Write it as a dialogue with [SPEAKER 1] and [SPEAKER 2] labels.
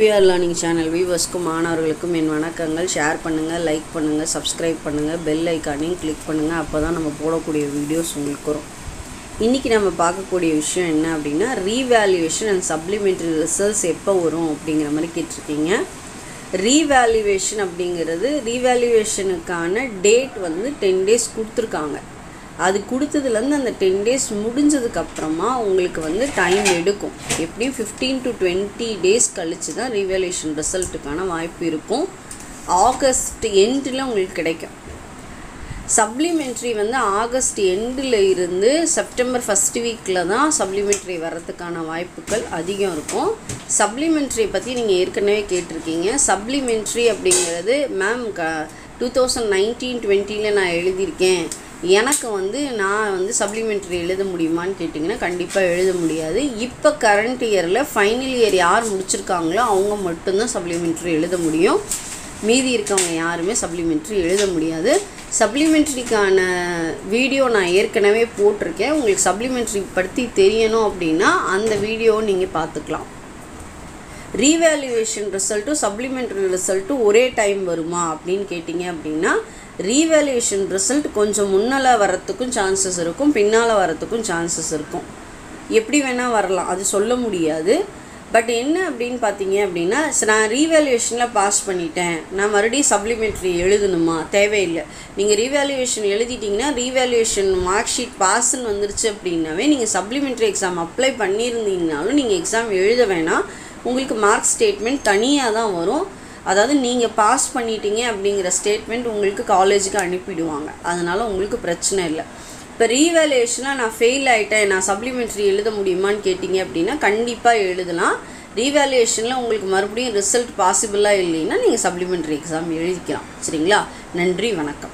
[SPEAKER 1] PR learning channel வியூவர்ஸ்க்கும் மாணவர்களுக்கும் என் வணக்கங்கள். Share பண்ணுங்கள் லைக் பண்ணுங்கள் சப்ஸ்கிரைப் பண்ணுங்கள் பெல் ஐக்கானையும் கிளிக் பண்ணுங்கள் அப்போ தான் நம்ம போடக்கூடிய வீடியோஸ் உங்களுக்கு வரும். இன்றைக்கி நம்ம பார்க்கக்கூடிய விஷயம் என்ன அப்படின்னா ரீவேல்யூவேஷன் அண்ட் சப்ளிமெண்ட்ரி ரிசல்ட்ஸ் எப்போ வரும் அப்படிங்கிற மாதிரி கேட்டிருக்கீங்க. ரீவேல்யூவேஷன் அப்படிங்கிறது ரீவேல்யூவேஷனுக்கான டேட் வந்து டென் டேஸ் கொடுத்துருக்காங்க. அது கொடுத்ததுலேருந்து அந்த டென் டேஸ் முடிஞ்சதுக்கப்புறமா உங்களுக்கு வந்து டைம் எடுக்கும். எப்படியும் ஃபிஃப்டீன் டு டுவெண்ட்டி டேஸ் கழித்து தான் ரீவேல்யூஷன் ரிசல்ட்டுக்கான வாய்ப்பு இருக்கும். ஆகஸ்ட் எண்டில் உங்களுக்கு கிடைக்கும். சப்ளிமெண்ட்ரி வந்து ஆகஸ்ட் எண்டில் இருந்து செப்டம்பர் ஃபஸ்ட் வீக்கில் தான் சப்ளிமெண்ட்ரி வர்றதுக்கான வாய்ப்புகள் அதிகம் இருக்கும். சப்ளிமெண்ட்ரி பற்றி நீங்கள் ஏற்கனவே கேட்டிருக்கீங்க. சப்ளிமெண்ட்ரி அப்படிங்கிறது மேம் க டூ தௌசண்ட் நைன்டீன் டுவெண்ட்டியில் நான் எழுதியிருக்கேன். எனக்கு வந்து நான் வந்து சப்ளிமெண்ட்ரி எழுத முடியுமான்னு கேட்டிங்கன்னா கண்டிப்பாக எழுத முடியாது. இப்போ கரண்ட் இயரில் ஃபைனல் இயர் யார் முடிச்சிருக்காங்களோ அவங்க மட்டும்தான் சப்ளிமெண்ட்ரி எழுத முடியும். மீதி இருக்கவங்க யாருமே சப்ளிமெண்ட்ரி எழுத முடியாது. சப்ளிமெண்ட்ரிக்கான வீடியோ நான் ஏற்கனவே போட்டிருக்கேன். உங்களுக்கு சப்ளிமெண்ட்ரி பற்றி தெரியணும் அப்படின்னா அந்த வீடியோவை நீங்கள் பார்த்துக்கலாம். ரீவேல்யூவேஷன் ரிசல்ட்டும் சப்ளிமெண்ட்ரி ரிசல்ட்டும் ஒரே டைம் வருமா அப்படின்னு கேட்டிங்க அப்படின்னா ரீவேல்யூவேஷன் ரிசல்ட் கொஞ்சம் முன்னால் வரத்துக்கும் சான்சஸ் இருக்கும் பின்னால் வரத்துக்கும் சான்சஸ் இருக்கும். எப்படி வேணால் வரலாம் அது சொல்ல முடியாது. பட் என்ன அப்படின்னு பார்த்தீங்க அப்படின்னா நான் ரீவேல்யூவேஷனில் பாஸ் பண்ணிட்டேன். நான் மறுபடியும் சப்ளிமெண்ட்ரி எழுதணுமா? தேவையில்லை. நீங்கள் ரீவேல்யூவேஷன் எழுதிட்டிங்கன்னா ரீவேல்யூவேஷன் மார்க் ஷீட் பாஸ்ன்னு வந்துருச்சு அப்படின்னாவே நீங்கள் சப்ளிமெண்ட்ரி எக்ஸாம் அப்ளை பண்ணியிருந்தீங்கனாலும் நீங்கள் எக்ஸாம் எழுத வேணாம். உங்களுக்கு மார்க் ஸ்டேட்மெண்ட் தனியாக தான் வரும். அதாவது நீங்கள் பாஸ் பண்ணிட்டீங்க அப்படிங்கிற ஸ்டேட்மெண்ட் உங்களுக்கு காலேஜுக்கு அனுப்பிடுவாங்க. அதனால் உங்களுக்கு பிரச்சனை இல்லை. இப்போ ரீவேலேஷனாக நான் ஃபெயில் ஆகிட்டேன் நான் சப்ளிமெண்ட்ரி எழுத முடியுமான்னு கேட்டிங்க அப்படின்னா கண்டிப்பாக எழுதலாம். ரீவேல்யூஷனில் உங்களுக்கு மறுபடியும் ரிசல்ட் பாசிபிளாக இல்லைன்னா நீங்கள் சப்ளிமெண்ட்ரி எக்ஸாம் எழுதிக்கலாம். சரிங்களா? நன்றி வணக்கம்.